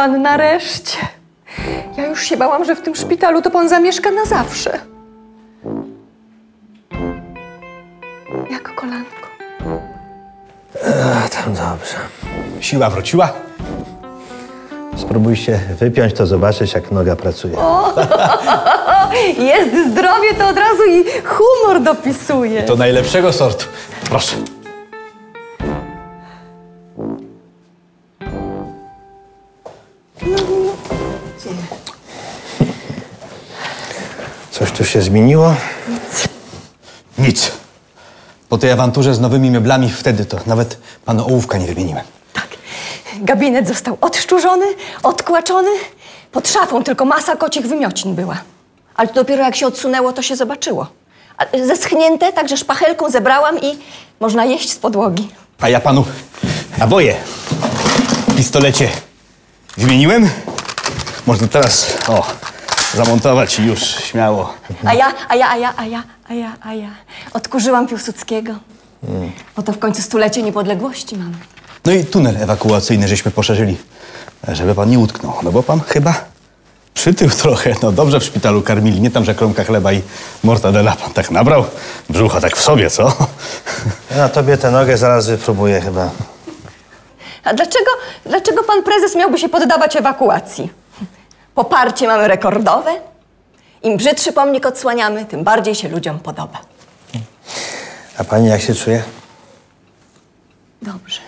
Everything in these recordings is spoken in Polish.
pan nareszcie. Ja już się bałam, że w tym szpitalu to pan zamieszka na zawsze. Jak kolanko? A tam dobrze. Siła wróciła? Spróbujcie wypiąć, to zobaczysz, jak noga pracuje. Jest zdrowie, to od razu i humor dopisuje. To najlepszego sortu. Proszę. Coś tu się zmieniło? Nic. Po tej awanturze z nowymi meblami wtedy to nawet panu ołówka nie wymieniłem. Tak. Gabinet został odszczurzony, odkłaczony. Pod szafą tylko masa kocich wymiocin była. Ale to dopiero jak się odsunęło, to się zobaczyło. A- Zeschnięte, także szpachelką zebrałam i można jeść z podłogi. A ja panu naboje w pistolecie wymieniłem. Można teraz, o, zamontować i już śmiało. A ja, a ja, a ja, a ja, a ja, a ja. Odkurzyłam Piłsudskiego. Bo to w końcu stulecie niepodległości mamy. No i tunel ewakuacyjny żeśmy poszerzyli, żeby pan nie utknął. No bo pan chyba przytył trochę. No dobrze w szpitalu karmili, nie tam, że kromka chleba i mortadela. Pan tak nabrał brzucha tak w sobie, co? Ja na tobie tę nogę zaraz wypróbuję chyba. A dlaczego, dlaczego pan prezes miałby się poddawać ewakuacji? Poparcie mamy rekordowe. Im brzydszy pomnik odsłaniamy, tym bardziej się ludziom podoba. A pani jak się czuje? Dobrze.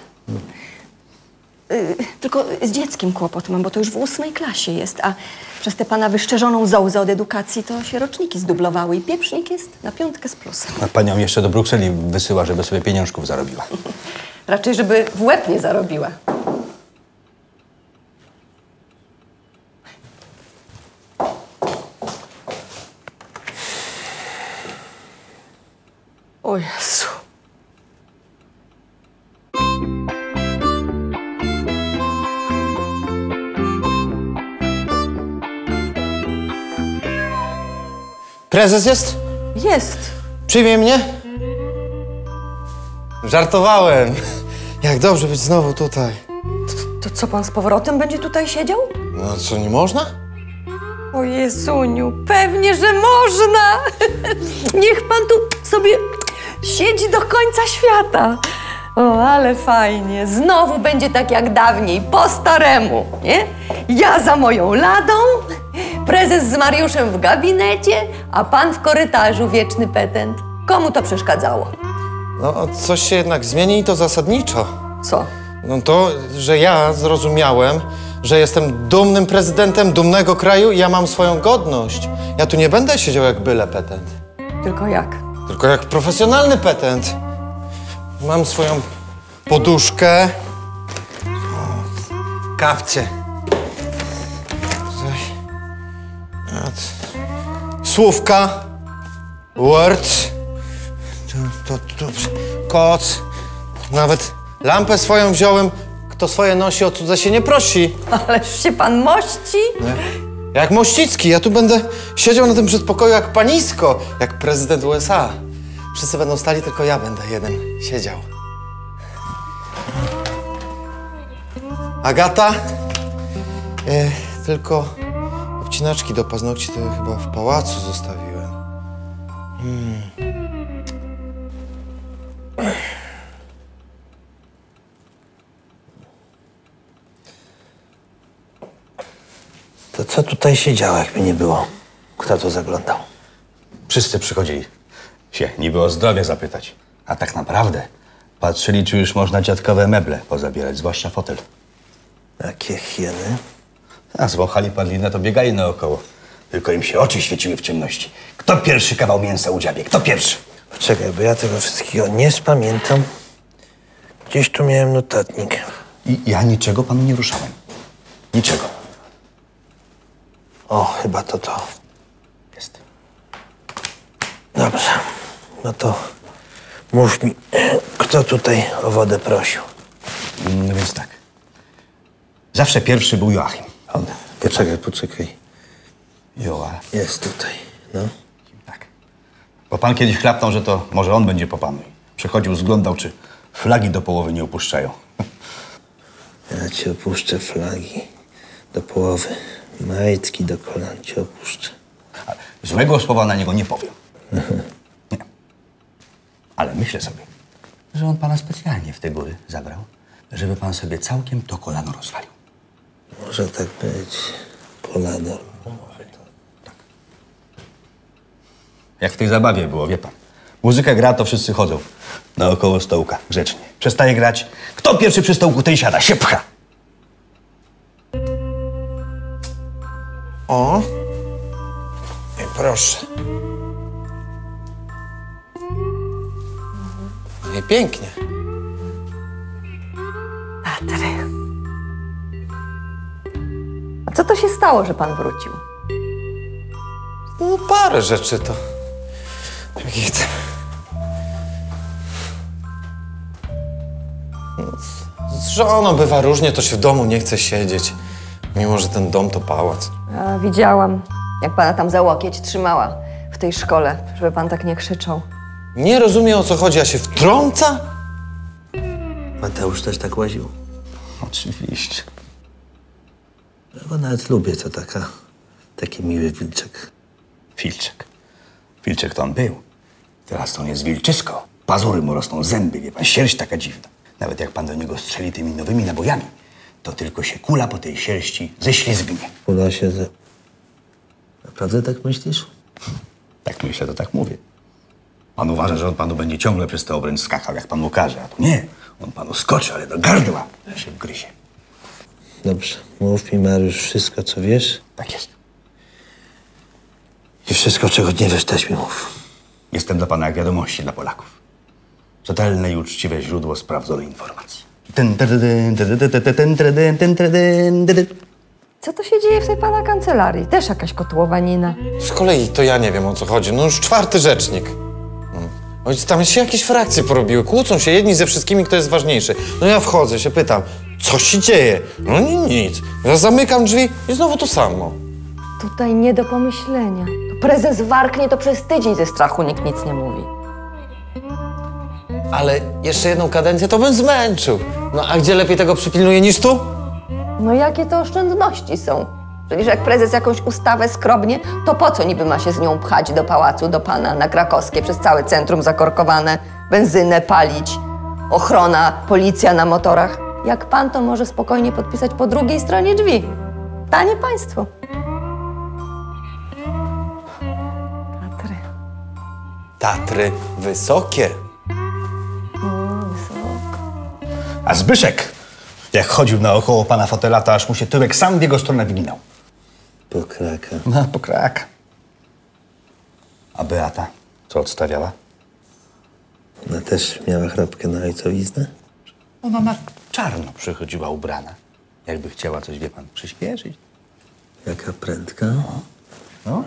Y, tylko z dzieckiem kłopot mam, bo to już w ósmej klasie jest, a przez tę pana wyszczerzoną zołzę od edukacji to się roczniki zdublowały i pieprznik jest na piątkę z plusem. A panią jeszcze do Brukseli wysyła, żeby sobie pieniążków zarobiła. Raczej, żeby w łeb nie zarobiła. O Jezu. Prezes jest? Jest. Przyjmie mnie? Żartowałem. Jak dobrze być znowu tutaj. To co pan z powrotem będzie tutaj siedział? No co, nie można? O Jezuniu, pewnie, że można. Niech pan tu sobie siedzi do końca świata. O, ale fajnie. Znowu będzie tak jak dawniej, po staremu, nie? Ja za moją ladą, prezes z Mariuszem w gabinecie, a pan w korytarzu, wieczny petent. Komu to przeszkadzało? No, coś się jednak zmieni i to zasadniczo. Co? No to, że ja zrozumiałem, że jestem dumnym prezydentem dumnego kraju i ja mam swoją godność. Ja tu nie będę siedział jak byle petent, Tylko jak? Tylko jak profesjonalny petent. Mam swoją poduszkę. O, Słówka. Words. To, to, to, koc. Nawet lampę swoją wziąłem. Kto swoje nosi, o cudze się nie prosi. Ależ się pan mości. Jak Mościcki, ja tu będę siedział na tym przedpokoju jak panisko, jak prezydent USA. Wszyscy będą stali, tylko ja będę jeden siedział. Agata? E, tylko obcinaczki do paznokci to chyba w pałacu zostawiłem. To co tutaj się działo, jak mnie nie było? Kto tu zaglądał? Wszyscy przychodzili się niby o zdrowie zapytać. A tak naprawdę patrzyli, czy już można dziadkowe meble pozabierać, zwłaszcza fotel. Jakie hieny? A zwąchali padlinę, to biegali naokoło. Tylko im się oczy świeciły w ciemności. Kto pierwszy kawał mięsa udziabie? Kto pierwszy? Poczekaj, bo ja tego wszystkiego nie spamiętam. Gdzieś tu miałem notatnik. I ja niczego panu nie ruszałem. Niczego. O, chyba to to. Jest. Dobrze. No to mów mi, kto tutaj o wodę prosił? No więc tak. Zawsze pierwszy był Joachim. On. Poczekaj, poczekaj. Joa. Jest tutaj, no. Tak. Bo pan kiedyś chlapnął, że to może on będzie po panu. Przychodził, zglądał, czy flagi do połowy nie upuszczają. Ja ci opuszczę flagi. do połowy. Majtki do kolan ci opuszczę. Ale Złego słowa na niego nie powiem. Nie. Ale myślę sobie, że on pana specjalnie w te góry zabrał, żeby pan sobie całkiem to kolano rozwalił. Może tak być. Kolano. Jak w tej zabawie było, wie pan. Muzyka gra, to wszyscy chodzą naokoło stołka, grzecznie. Przestaje grać. Kto pierwszy przy stołku, ten siada, się pcha. O! I proszę. No I pięknie. Patry. A co to się stało, że pan wrócił? No parę rzeczy to. To... Z żoną bywa różnie, to się w domu nie chce siedzieć. Mimo, że ten dom to pałac. A, widziałam, jak pana tam za łokieć trzymała w tej szkole, żeby pan tak nie krzyczał. Nie rozumie o co chodzi, a się wtrąca? Mateusz też tak łaził. Oczywiście. Ja go nawet lubię, to taka, taki miły wilczek. Filczek. Filczek to on był. Teraz to on jest wilczysko. Pazury mu rosną, zęby, wie pan, sierść taka dziwna. Nawet jak pan do niego strzeli tymi nowymi nabojami, to tylko się kula po tej sierści ześlizgnie. Uda się ze... Naprawdę tak myślisz? Tak myślę, to tak mówię. Pan uważa, że on panu będzie ciągle przez tę obręcz skakał, jak pan mu każe, a tu nie. On panu skoczy, ale do gardła się wgryzie. Dobrze. Mów mi, Mariusz, wszystko, co wiesz Tak jest. i wszystko, czego nie wiesz, też mi mów. Jestem dla pana jak wiadomości dla Polaków. Rzetelne i uczciwe źródło sprawdzonej informacji. Co to się dzieje w tej pana kancelarii? Też jakaś kotłowanina. Z kolei to ja nie wiem o co chodzi. No już czwarty rzecznik. No. Tam się jakieś frakcje porobiły. Kłócą się jedni ze wszystkimi, kto jest ważniejszy. No ja wchodzę, się pytam, co się dzieje? No ni- nic. Ja zamykam drzwi i znowu to samo. Tutaj nie do pomyślenia. To prezes warknie, to przez tydzień ze strachu nikt nic nie mówi. Ale jeszcze jedną kadencję to bym zmęczył. No a gdzie lepiej tego przypilnuję niż tu? No jakie to oszczędności są? Przecież jak prezes jakąś ustawę skrobnie, to po co niby ma się z nią pchać do pałacu, do pana na Krakowskie, przez całe centrum zakorkowane, benzynę palić, ochrona, policja na motorach? Jak pan to może spokojnie podpisać po drugiej stronie drzwi? Tanie państwo. Tatry. Tatry wysokie. A Zbyszek, jak chodził naokoło pana fotela, to aż mu się tyłek sam w jego stronę wyginał. Pokraka. No, pokrak. A Beata, co odstawiała? Ona też miała chrapkę na ojcowiznę? Ona na czarno przychodziła ubrana. Jakby chciała coś, wie pan, przyspieszyć. Jaka prędka. No,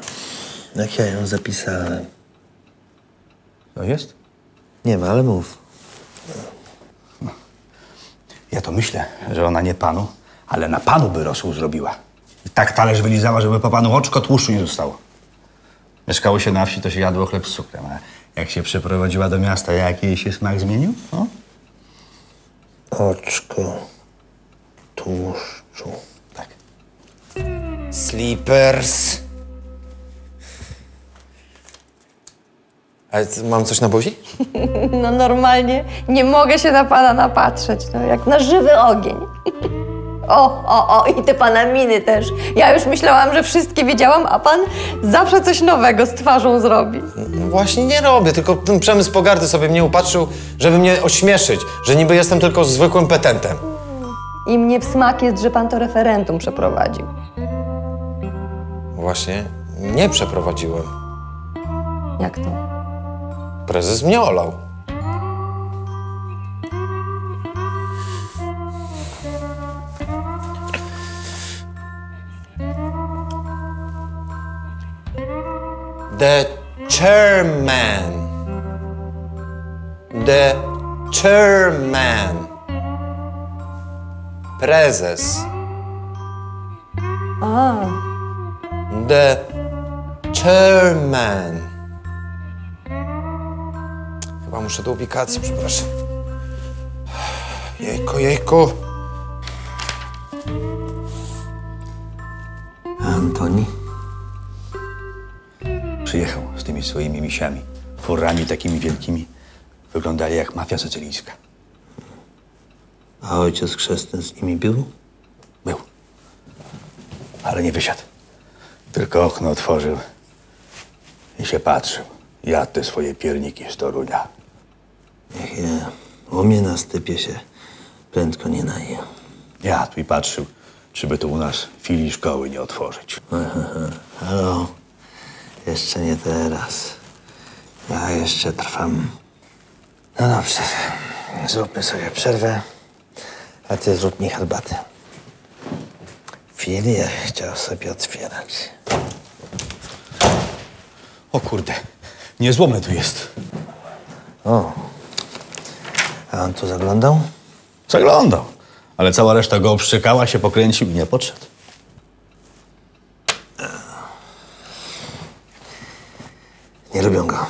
Jak ja ją zapisałem. to jest. Nie ma, ale mów. Ja to myślę, że ona nie panu, ale na panu by rosół zrobiła. I tak talerz wylizała, żeby po panu oczko tłuszczu nie zostało. Mieszkało się na wsi, to się jadło chleb z cukrem, a jak się przeprowadziła do miasta, jaki jej się smak zmienił? No? Oczko tłuszczu. Tak. Slippers. Ale mam coś na buzi? No normalnie nie mogę się na pana napatrzeć, no jak na żywy ogień. O, o, o, i te pana miny też. Ja już myślałam, że wszystkie wiedziałam, a pan zawsze coś nowego z twarzą zrobi. No Właśnie nie robię, tylko ten przemysł pogardy sobie mnie upatrzył, żeby mnie ośmieszyć, że niby jestem tylko zwykłym petentem. I mnie w smak jest, że pan to referendum przeprowadził. Właśnie nie przeprowadziłem. Jak to? Prezes mnie olał. The chairman. The chairman. Prezes. A, The chairman. Chyba muszę do ubikacji, przepraszam. Jejku, jejku. Antoni? Przyjechał z tymi swoimi misiami, furami takimi wielkimi. Wyglądali jak mafia sycylijska. A ojciec chrzestny z nimi był? Był. Ale nie wysiadł. Tylko okno otworzył i się patrzył. Jadł te swoje pierniki z Torunia. Niech je umie na stypie się prędko nie naje. Jadł i patrzył, czy by tu u nas filii szkoły nie otworzyć. Halo, jeszcze nie teraz. Ja jeszcze trwam. No dobrze, zróbmy sobie przerwę, a ty zrób mi herbatę. Filię chciał sobie otwierać. O kurde, niezłomny tu jest. O, a on tu zaglądał? Zaglądał, ale cała reszta go obszczekała, się pokręcił i nie podszedł. Nie lubią go.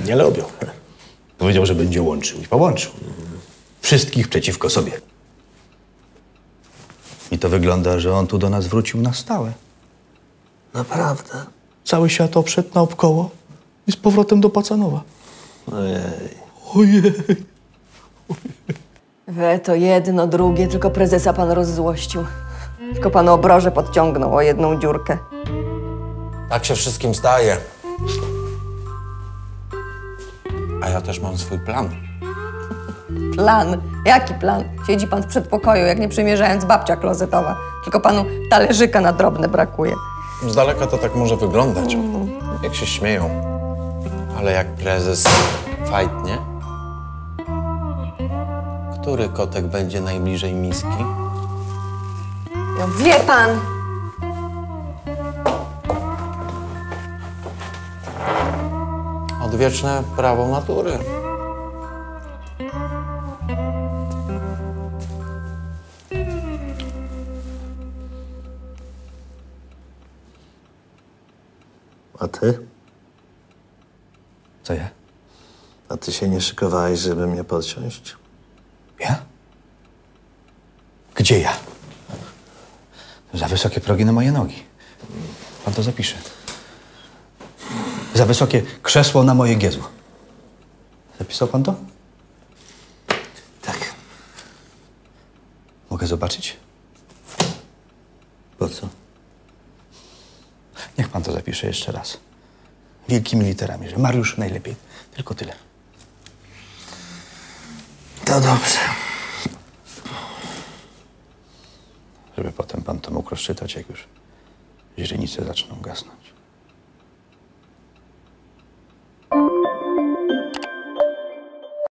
Nie lubią. Powiedział, że będzie łączył i połączył. Wszystkich przeciwko sobie. I to wygląda, że on tu do nas wrócił na stałe. Naprawdę? Cały świat obszedł naokoło i z powrotem do Pacanowa. Ojej. Ojej. We to jedno, drugie, tylko prezesa pan rozzłościł. Tylko pan obroże podciągnął o jedną dziurkę. Tak się wszystkim staje. A ja też mam swój plan. Plan. Jaki plan? Siedzi pan w przedpokoju, jak nie przymierzając babcia klozetowa. Tylko panu talerzyka na drobne brakuje. Z daleka to tak może wyglądać, jak się śmieją. Ale jak prezes fajtnie, który kotek będzie najbliżej miski? No wie pan! Odwieczne prawo natury. A ty? Co ja? A ty się nie szykowałeś, żeby mnie podsiąść? Ja? Gdzie ja? Za wysokie progi na moje nogi. Pan to zapisze. Za wysokie krzesło na moje giezło. Zapisał pan to? Tak. Mogę zobaczyć? Po co? Niech pan to zapisze jeszcze raz. Wielkimi literami, że Mariusz najlepiej. Tylko tyle. To dobrze. Żeby potem pan to mógł rozczytać, jak już źrenice zaczną gasnąć.